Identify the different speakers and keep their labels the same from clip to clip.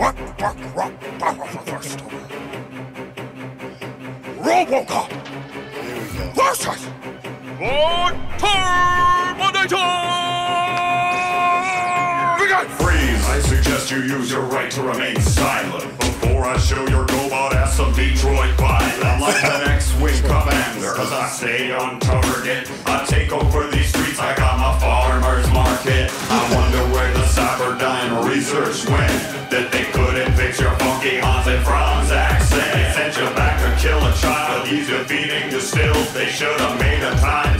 Speaker 1: What buck rock first? Robocop
Speaker 2: There we go.
Speaker 1: versus Terminator! We got
Speaker 3: Freeze! I suggest you use your right to remain silent before I show your robot ass some Detroit violence. I'm like the next wing commander, cause I stay on target. I take over these streets, I got my farmer's market. I wonder where the Cyberdyne research went. That couldn't fix your funky Hans and Franz accent. Sent you back to kill a child, he's defeating distilled. They should have made a time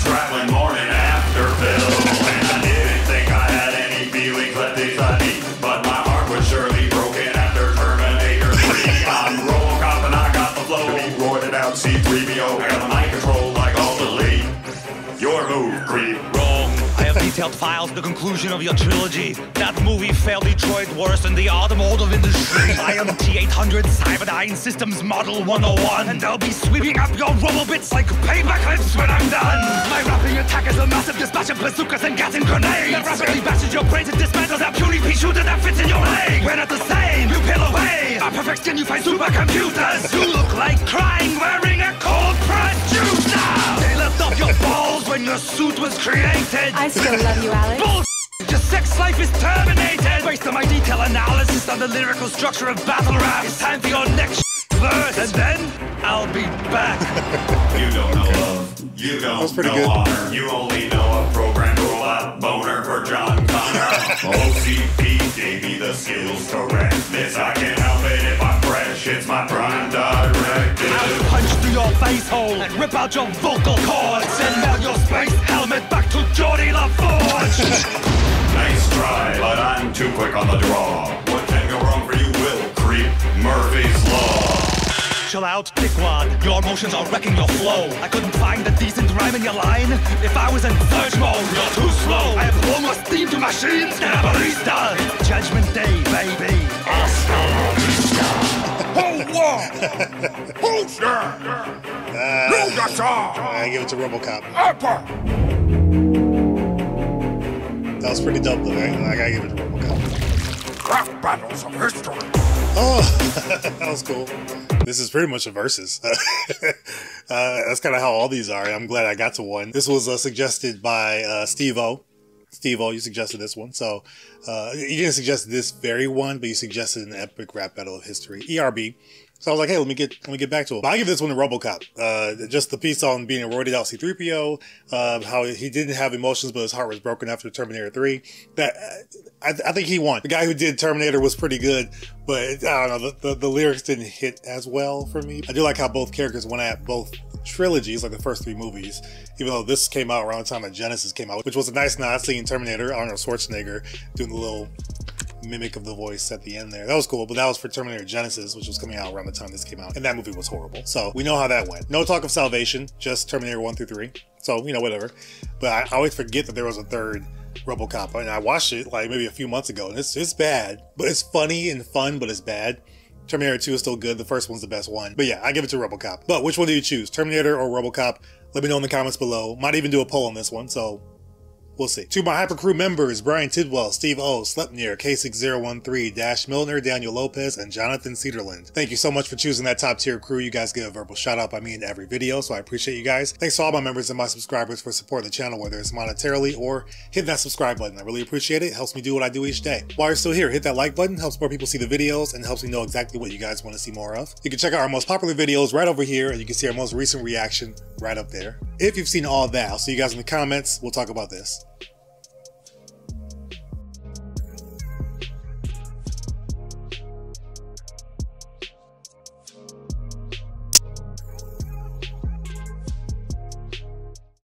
Speaker 4: detailed files, the conclusion of your trilogy. That movie failed Detroit worse than the automotive industry. I am T800 Cyberdyne Systems Model 101, and I'll be sweeping up your rubble bits like paper clips when I'm done. My rapping attack is a massive dispatch of bazookas and gas and grenades that rapidly bashes your brains and dismantles that puny pea shooter that fits in your leg. We're not the same, you peel away. Our perfect skin, you find supercomputers. You when your suit was created.
Speaker 5: I still love you, Alex.
Speaker 4: Bull! Your sex life is terminated! Based on my detailed analysis on the lyrical structure of battle rap, it's time for your next verse, and then I'll be back.
Speaker 3: You don't know love. You don't
Speaker 2: was pretty
Speaker 3: know
Speaker 2: good.
Speaker 3: honor. You only know a programmed robot boner for John Connor. OCP gave me the skills to wreck this.
Speaker 4: Your hole and rip out your vocal cords. Send out your space helmet back to Geordi La Forge.
Speaker 3: Nice try, but I'm too quick on the draw. What can go wrong for you will creep Murphy's Law.
Speaker 4: Chill out, dickwad. Your emotions are wrecking your flow. I couldn't find a decent rhyme in your line. If I was in surge mode, you're too slow. I have steam to machines. Canabalista. It's Judgment Day, baby.
Speaker 1: Hold on! Hold there! All!
Speaker 2: I give it to RoboCop. That was pretty dope though. I gotta give it to RoboCop.
Speaker 1: Craft battles of history!
Speaker 2: Oh, that was cool. This is pretty much a versus. uh, that's kind of how all these are. I'm glad I got to one. This was uh, suggested by uh, Steve O. Steve O, you suggested this one. So uh, you didn't suggest this very one, but you suggested an epic rap battle of history, ERB. So I was like, hey, let me get let me get back to it. But I give this one to RoboCop. Uh, just the piece on being a roided out C-3PO, uh, how he didn't have emotions, but his heart was broken after Terminator 3. That I, I think he won. The guy who did Terminator was pretty good, but I don't know, the, the, the lyrics didn't hit as well for me. I do like how both characters went at both trilogies, like the first three movies, even though this came out around the time that Genisys came out, which was a nice nod seeing Terminator, Arnold Schwarzenegger doing the little mimic of the voice at the end there. That was cool, but that was for Terminator Genisys, which was coming out around the time this came out. And that movie was horrible. So we know how that went. No talk of salvation, just Terminator 1 through 3. So, you know, whatever. But I, always forget that there was a third Robocop. And I watched it like maybe a few months ago, and it's, it's bad, but it's funny and fun, but it's bad. Terminator 2 is still good. The first one's the best one. But yeah, I give it to Robocop. But which one do you choose? Terminator or Robocop? Let me know in the comments below. Might even do a poll on this one, so We'll see. To my Hypercrew members, Brian Tidwell, Steve O, Slepnir, K6013, Dash Milner, Daniel Lopez, and Jonathan Cedarland. Thank you so much for choosing that top tier crew. You guys get a verbal shout out by me in every video, so I appreciate you guys. Thanks to all my members and my subscribers for supporting the channel, whether it's monetarily or hitting that subscribe button. I really appreciate it. it. Helps me do what I do each day. While you're still here, hit that like button, helps more people see the videos, and helps me know exactly what you guys want to see more of. You can check out our most popular videos right over here, and you can see our most recent reaction right up there. If you've seen all that, I'll see you guys in the comments. We'll talk about this.